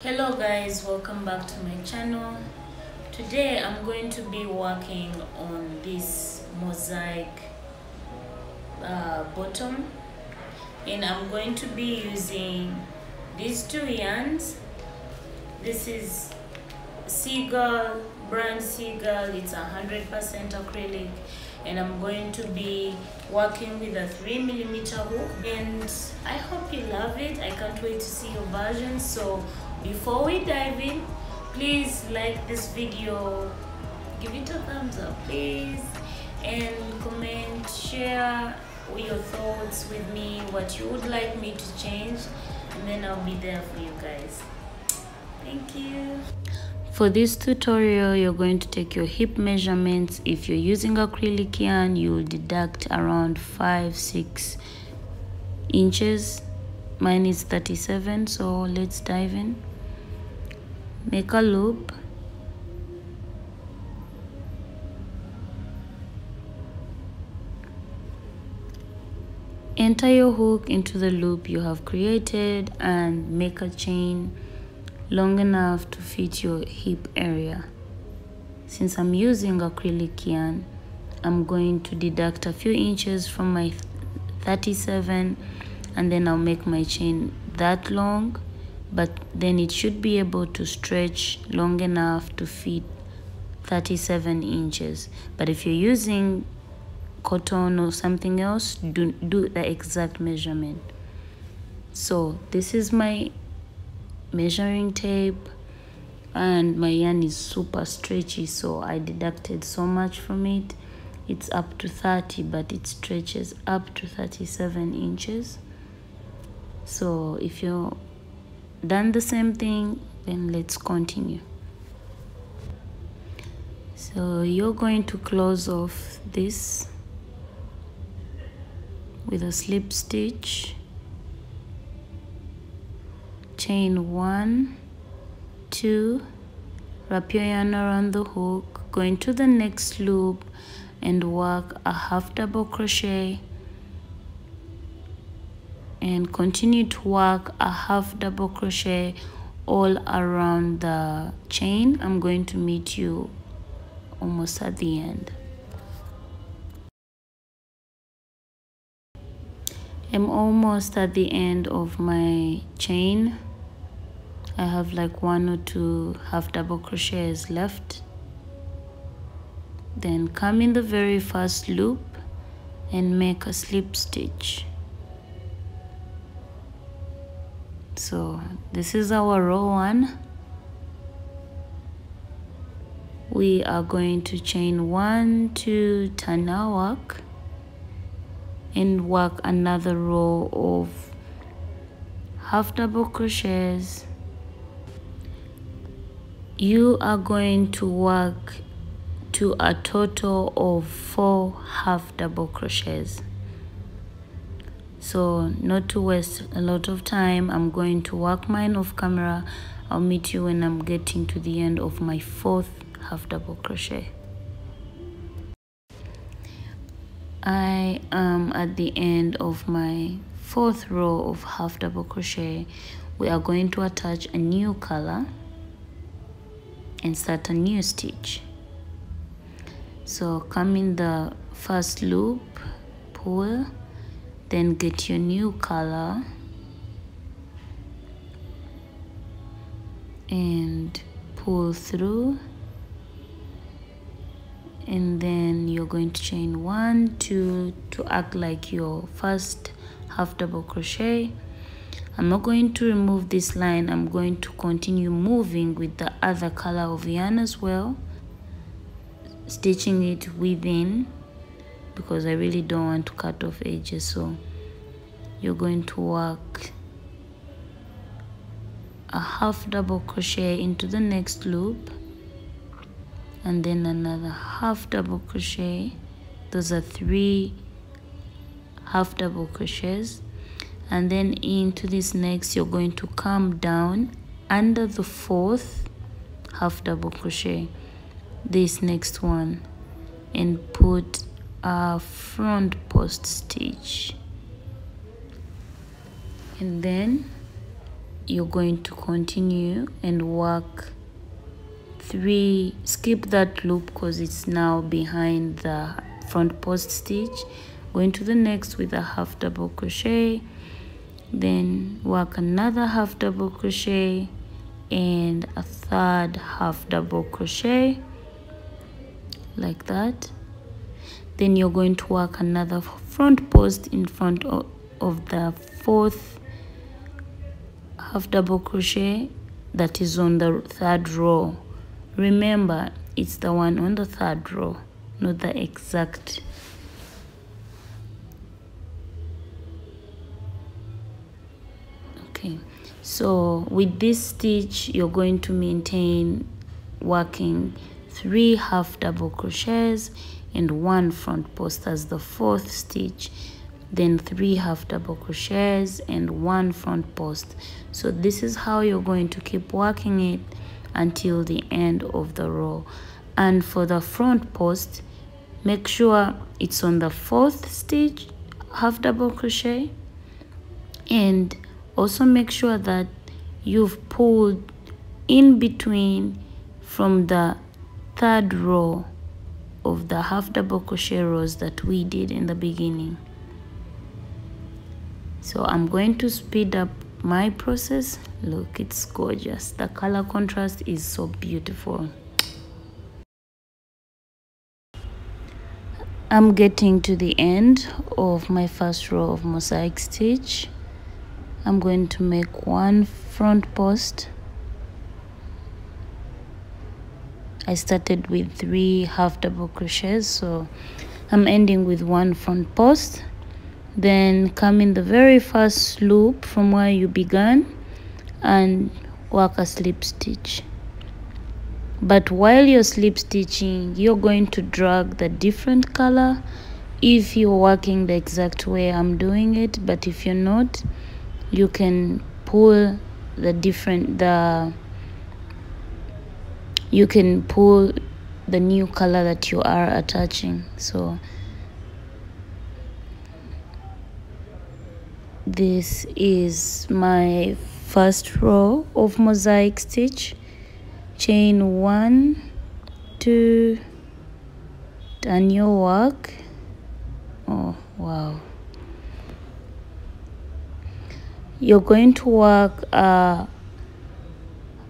hello guys welcome back to my channel. Today i'm going to be working on this mosaic uh, bottom. And i'm going to be using these two yarns. This is seagull brand seagull. It's a hundred percent acrylic. And i'm going to be working with a three millimeter hook. And i hope you love it. I can't wait to see your version. So before we dive in please like this video. Give it a thumbs up please. And comment share your thoughts with me what you would like me to change and then i'll be there for you guys. Thank you. For this tutorial you're going to take your hip measurements. If you're using acrylic yarn you'll deduct around five six inches. Mine is 37 so let's dive in make a loop. Enter your hook into the loop you have created and make a chain long enough to fit your hip area. Since I'm using acrylic yarn I'm going to deduct a few inches from my 37 and then I'll make my chain that long but then it should be able to stretch long enough to fit 37 inches. But if you're using cotton or something else do, do the exact measurement. So this is my measuring tape and my yarn is super stretchy so I deducted so much from it. It's up to 30 but it stretches up to 37 inches. So if you're done the same thing then let's continue. So you're going to close off this with a slip stitch. Chain one two wrap your yarn around the hook go into the next loop and work a half double crochet and continue to work a half double crochet all around the chain. I'm going to meet you almost at the end. I'm almost at the end of my chain. I have like one or two half double crochets left. Then come in the very first loop and make a slip stitch so this is our row one. We are going to chain one two turn our work and work another row of half double crochets. You are going to work to a total of four half double crochets so not to waste a lot of time i'm going to work mine off camera. I'll meet you when i'm getting to the end of my fourth half double crochet. I am at the end of my fourth row of half double crochet. We are going to attach a new color and start a new stitch. So come in the first loop pull then get your new color. And pull through. And then you're going to chain one two to act like your first half double crochet. I'm not going to remove this line. I'm going to continue moving with the other color of yarn as well stitching it within because I really don't want to cut off edges so you're going to work a half double crochet into the next loop and then another half double crochet. Those are three half double crochets. And then into this next you're going to come down under the fourth half double crochet this next one and put a front post stitch. And then you're going to continue and work three skip that loop because it's now behind the front post stitch. Going to the next with a half double crochet. Then work another half double crochet and a third half double crochet like that then you're going to work another front post in front of, of the fourth half double crochet that is on the third row. Remember it's the one on the third row not the exact okay so with this stitch you're going to maintain working three half double crochets and one front post as the fourth stitch. Then three half double crochets and one front post. So this is how you're going to keep working it until the end of the row. And for the front post make sure it's on the fourth stitch half double crochet. And also make sure that you've pulled in between from the third row of the half double crochet rows that we did in the beginning. So I'm going to speed up my process. Look it's gorgeous. The color contrast is so beautiful. I'm getting to the end of my first row of mosaic stitch. I'm going to make one front post I started with three half double crochets so I'm ending with one front post. Then come in the very first loop from where you began and work a slip stitch. But while you're slip stitching you're going to drag the different color if you're working the exact way I'm doing it. But if you're not you can pull the different the you can pull the new color that you are attaching so this is my first row of mosaic stitch chain one two turn your work. Oh wow. You're going to work a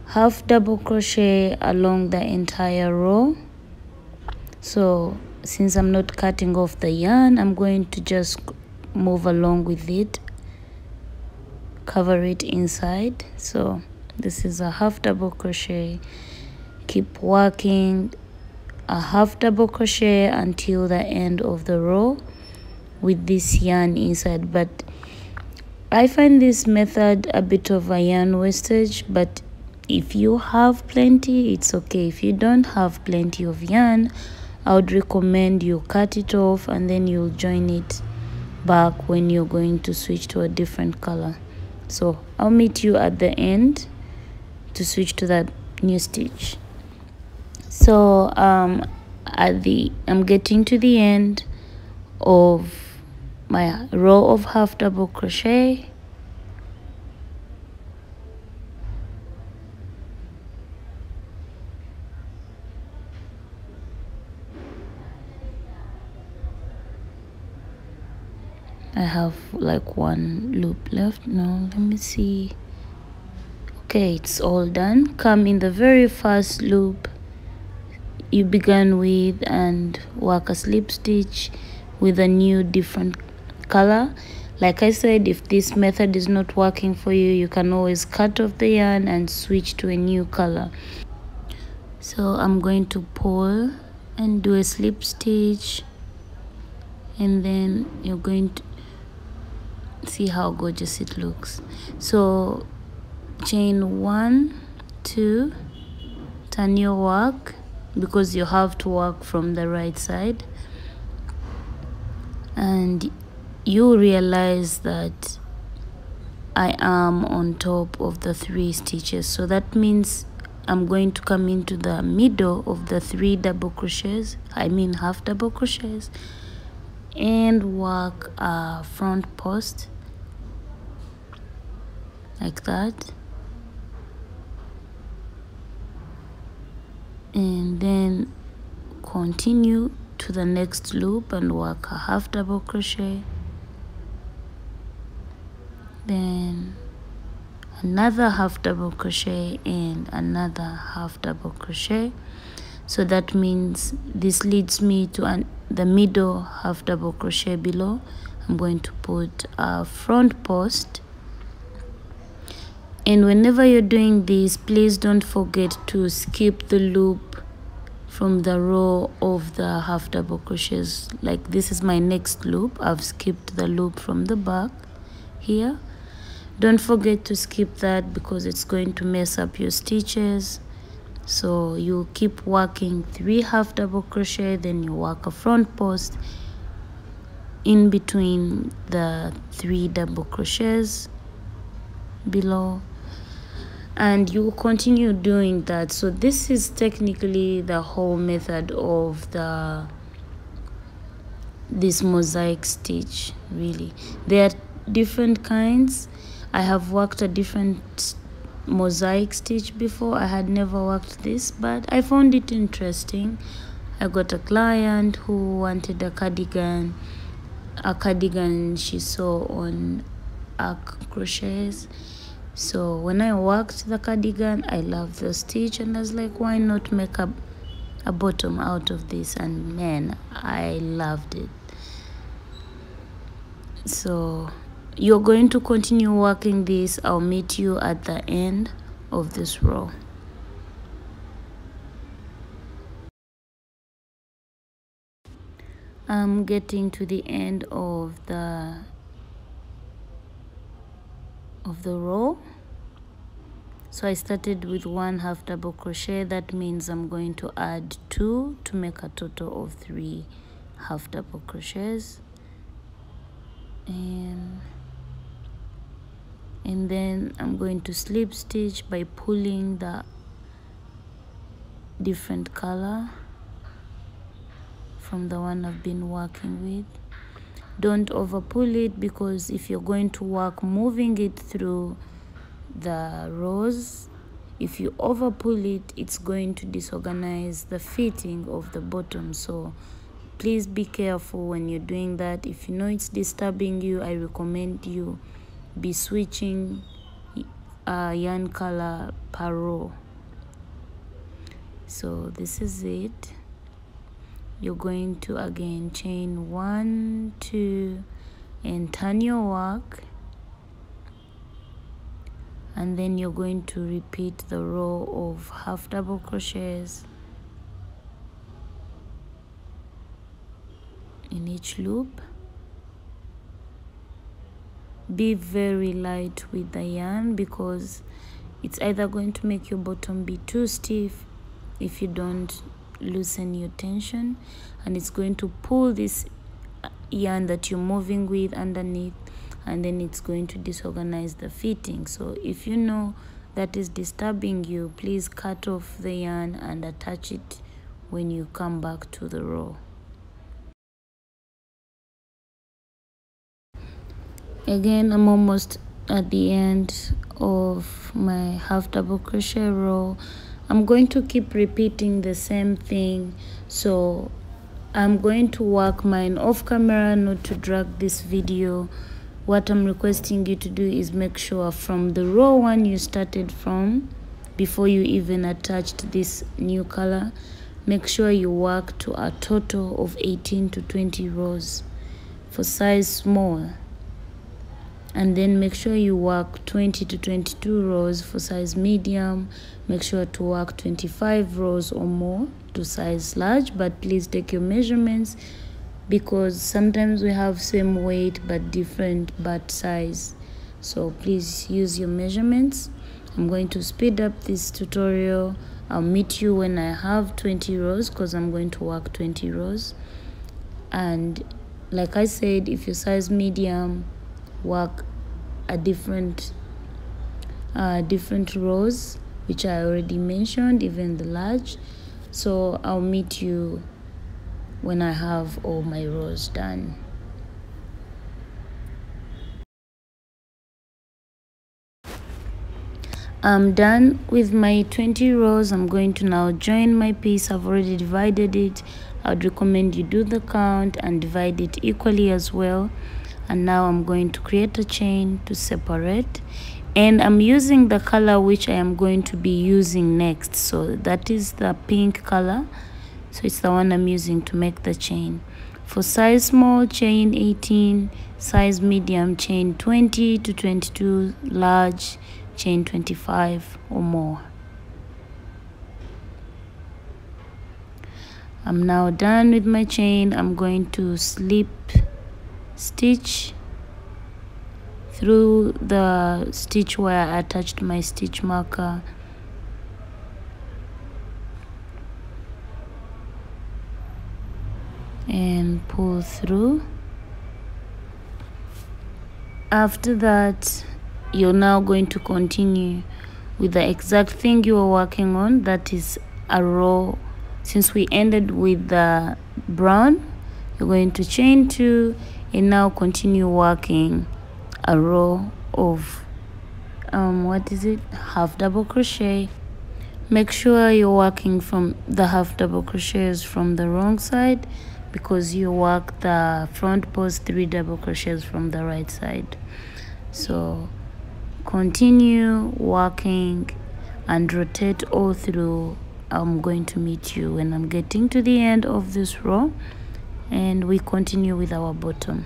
half double crochet along the entire row. So since I'm not cutting off the yarn I'm going to just move along with it cover it inside. So this is a half double crochet. Keep working a half double crochet until the end of the row with this yarn inside. But I find this method a bit of a yarn wastage but if you have plenty it's okay. If you don't have plenty of yarn I would recommend you cut it off and then you'll join it back when you're going to switch to a different color. So I'll meet you at the end to switch to that new stitch. So um at the I'm getting to the end of my row of half double crochet I have like one loop left. No let me see. Okay it's all done. Come in the very first loop. You began with and work a slip stitch with a new different color. Like I said if this method is not working for you you can always cut off the yarn and switch to a new color. So I'm going to pull and do a slip stitch. And then you're going to see how gorgeous it looks. So chain one two turn your work because you have to work from the right side. And you realize that I am on top of the three stitches. So that means I'm going to come into the middle of the three double crochets I mean half double crochets and work a front post like that. And then continue to the next loop and work a half double crochet. Then another half double crochet and another half double crochet. So that means this leads me to an, the middle half double crochet below. I'm going to put a front post and whenever you're doing this please don't forget to skip the loop from the row of the half double crochets. Like this is my next loop. I've skipped the loop from the back here. Don't forget to skip that because it's going to mess up your stitches. So you keep working three half double crochet then you work a front post in between the three double crochets below and you continue doing that so this is technically the whole method of the this mosaic stitch really there are different kinds I have worked a different mosaic stitch before. I had never worked this, but I found it interesting. I got a client who wanted a cardigan, a cardigan she saw on arc crochets. So when I worked the cardigan, I loved the stitch and I was like, why not make a, a bottom out of this? And man, I loved it. So you're going to continue working this I'll meet you at the end of this row I'm getting to the end of the of the row. So I started with one half double crochet. That means I'm going to add two to make a total of three half double crochets. And and then I'm going to slip stitch by pulling the different color from the one I've been working with don't over pull it because if you're going to work moving it through the rows if you over pull it it's going to disorganize the fitting of the bottom. So please be careful when you're doing that. If you know it's disturbing you I recommend you be switching uh, yarn color per row. So this is it you're going to again chain one two and turn your work and then you're going to repeat the row of half double crochets in each loop. Be very light with the yarn because it's either going to make your bottom be too stiff if you don't loosen your tension and it's going to pull this yarn that you're moving with underneath and then it's going to disorganize the fitting. So if you know that is disturbing you please cut off the yarn and attach it when you come back to the row. Again i'm almost at the end of my half double crochet row i'm going to keep repeating the same thing. So i'm going to work mine off camera not to drag this video. What i'm requesting you to do is make sure from the row one you started from before you even attached this new color make sure you work to a total of 18 to 20 rows. For size small and then make sure you work 20 to 22 rows for size medium. Make sure to work 25 rows or more to size large but please take your measurements because sometimes we have same weight but different butt size. So please use your measurements. I'm going to speed up this tutorial. I'll meet you when i have 20 rows because i'm going to work 20 rows. And like i said if you size medium work a different uh, different rows which I already mentioned even the large. So I'll meet you when I have all my rows done. I'm done with my 20 rows I'm going to now join my piece. I've already divided it. I'd recommend you do the count and divide it equally as well and now I'm going to create a chain to separate. And I'm using the color which I am going to be using next. So that is the pink color. So it's the one I'm using to make the chain. For size small chain 18 size medium chain 20 to 22 large chain 25 or more. I'm now done with my chain. I'm going to slip stitch through the stitch where I attached my stitch marker. And pull through. After that you're now going to continue with the exact thing you were working on that is a row. Since we ended with the brown you're going to chain two and now continue working a row of um what is it? Half double crochet. Make sure you're working from the half double crochets from the wrong side because you work the front post three double crochets from the right side. So continue working and rotate all through. I'm going to meet you when I'm getting to the end of this row and we continue with our bottom.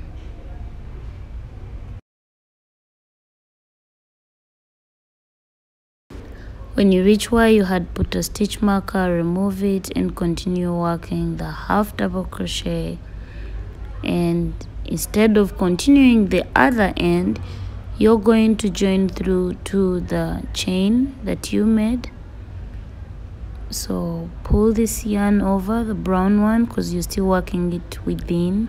When you reach where you had put a stitch marker remove it and continue working the half double crochet. And instead of continuing the other end you're going to join through to the chain that you made so pull this yarn over the brown one because you're still working it within.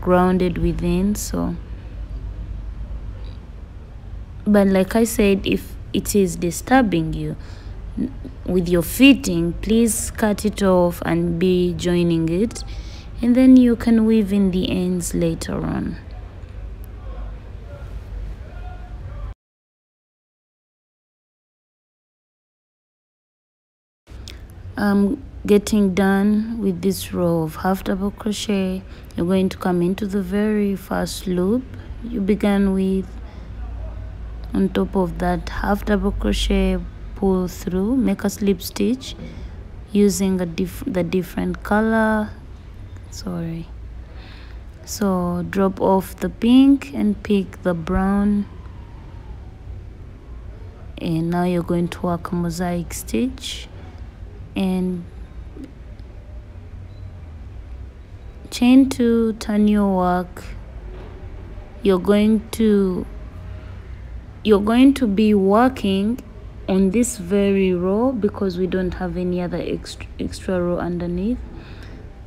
Grounded within so. But like i said if it is disturbing you with your fitting please cut it off and be joining it and then you can weave in the ends later on I'm getting done with this row of half double crochet. You're going to come into the very first loop. You began with on top of that half double crochet pull through make a slip stitch using a diff the different color. Sorry. So drop off the pink and pick the brown. And now you're going to work a mosaic stitch and chain two turn your work. You're going to you're going to be working on this very row because we don't have any other extra, extra row underneath.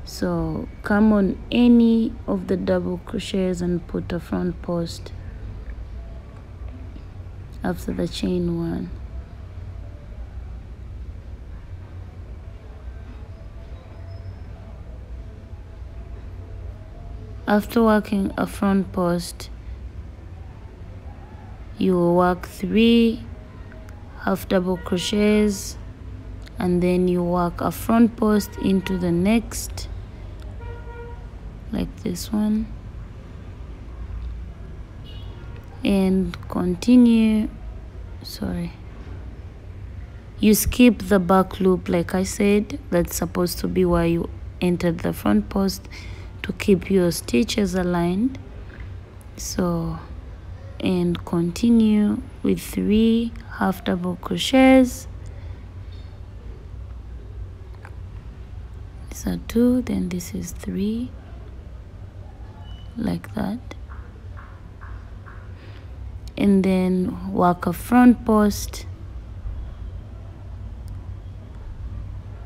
So come on any of the double crochets and put a front post after the chain one after working a front post you will work three half double crochets and then you work a front post into the next like this one and continue sorry. You skip the back loop like I said that's supposed to be where you entered the front post to keep your stitches aligned. So and continue with three half double crochets. These are two then this is three like that. And then work a front post.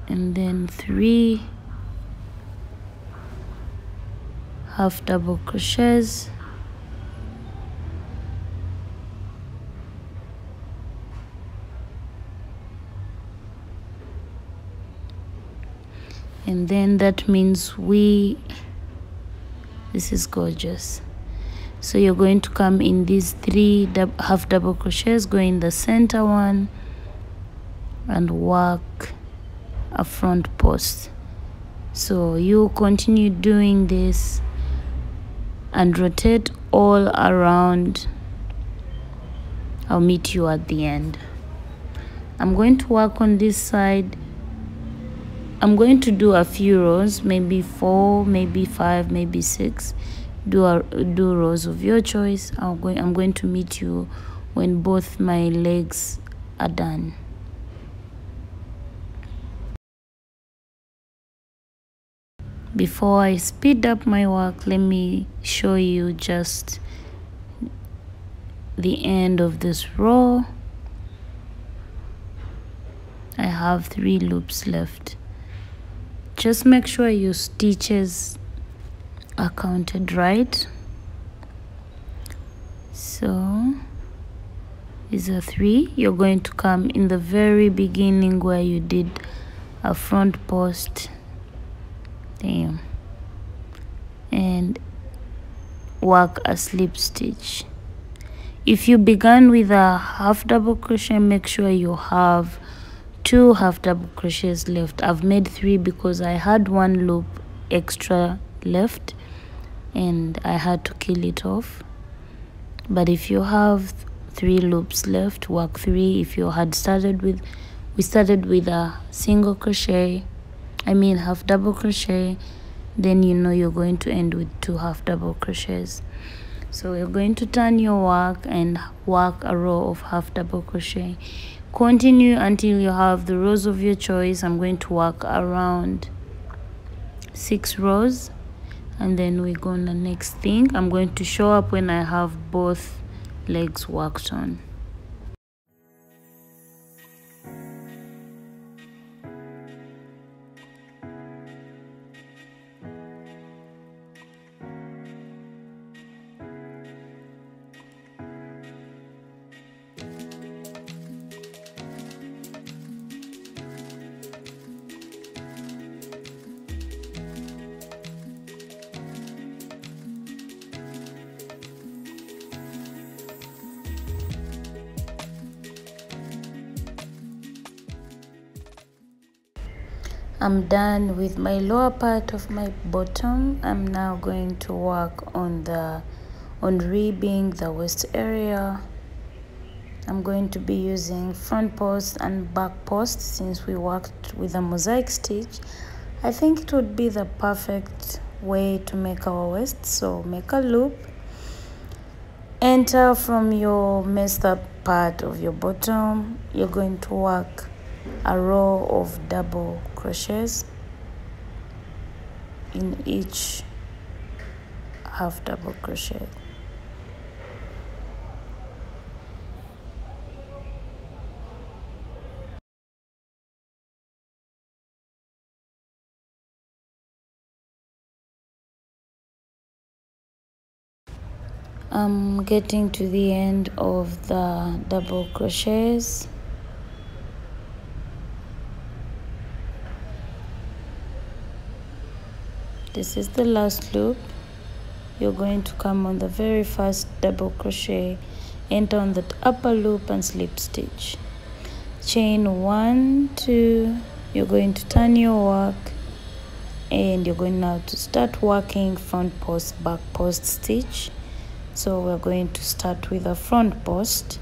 And then three half double crochets. And then that means we this is gorgeous. So you're going to come in these three half double crochets go in the center one and work a front post. So you continue doing this and rotate all around. I'll meet you at the end. I'm going to work on this side. I'm going to do a few rows maybe four maybe five maybe six. Do a, do rows of your choice. I'm going I'm going to meet you when both my legs are done before I speed up my work let me show you just the end of this row. I have three loops left. Just make sure your stitches are counted right. So these are three. You're going to come in the very beginning where you did a front post damn and work a slip stitch. If you began with a half double crochet make sure you have two half double crochets left. I've made three because i had one loop extra left and i had to kill it off. But if you have three loops left work three. If you had started with we started with a single crochet I mean half double crochet then you know you're going to end with two half double crochets. So you're going to turn your work and work a row of half double crochet. Continue until you have the rows of your choice. I'm going to work around six rows and then we go on the next thing. I'm going to show up when i have both legs worked on I'm done with my lower part of my bottom. I'm now going to work on the on ribbing the waist area. I'm going to be using front post and back post since we worked with a mosaic stitch. I think it would be the perfect way to make our waist so make a loop. Enter from your messed up part of your bottom. You're going to work a row of double crochets in each half double crochet. I'm getting to the end of the double crochets this is the last loop. You're going to come on the very first double crochet. Enter on the upper loop and slip stitch. Chain one two. You're going to turn your work. And you're going now to start working front post back post stitch. So we're going to start with a front post.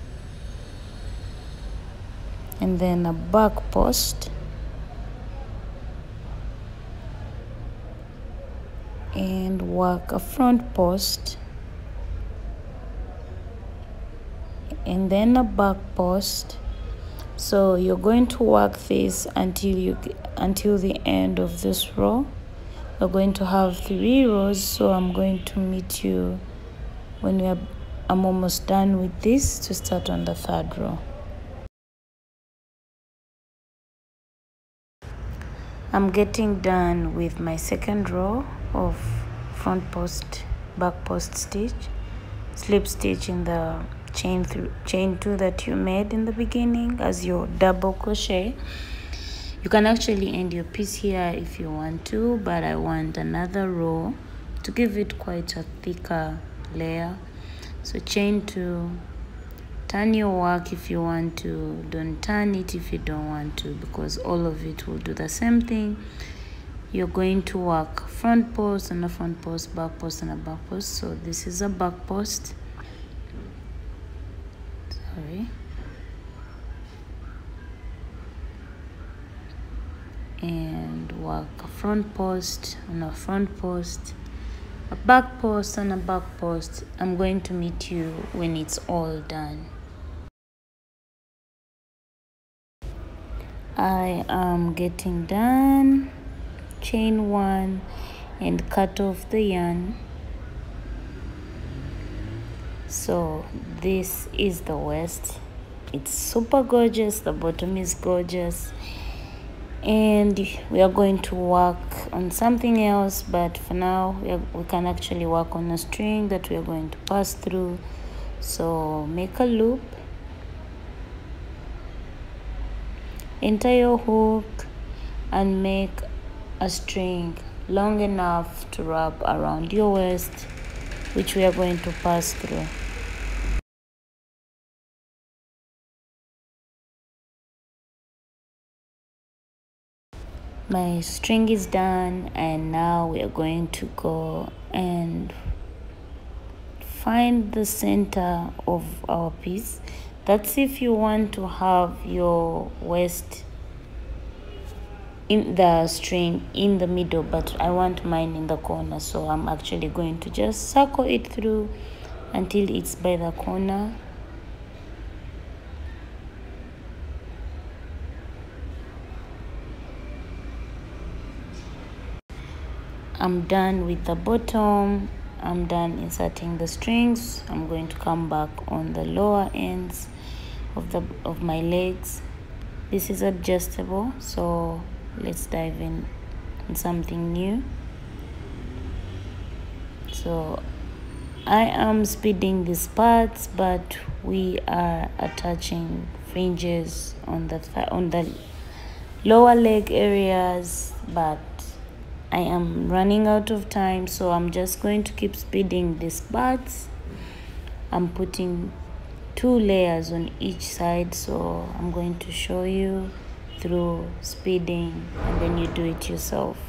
And then a back post and work a front post and then a back post. So you're going to work this until you until the end of this row. We're going to have three rows so i'm going to meet you when we are i'm almost done with this to start on the third row. I'm getting done with my second row of front post back post stitch slip stitch in the chain through chain two that you made in the beginning as your double crochet. You can actually end your piece here if you want to but i want another row to give it quite a thicker layer. So chain two turn your work if you want to. Don't turn it if you don't want to because all of it will do the same thing you're going to work front post and a front post back post and a back post. So this is a back post. Sorry. And work a front post and a front post a back post and a back post. I'm going to meet you when it's all done. I am getting done chain one and cut off the yarn. So this is the waist it's super gorgeous. The bottom is gorgeous. And we are going to work on something else but for now we, are, we can actually work on a string that we are going to pass through. So make a loop. Enter your hook and make a string long enough to wrap around your waist which we are going to pass through. My string is done and now we are going to go and find the center of our piece. That's if you want to have your waist in the string in the middle but I want mine in the corner so I'm actually going to just circle it through until it's by the corner. I'm done with the bottom. I'm done inserting the strings. I'm going to come back on the lower ends of the of my legs. This is adjustable so let's dive in in something new. So I am speeding these parts but we are attaching fringes on the on the lower leg areas but I am running out of time so I'm just going to keep speeding these parts. I'm putting two layers on each side so I'm going to show you through speeding and then you do it yourself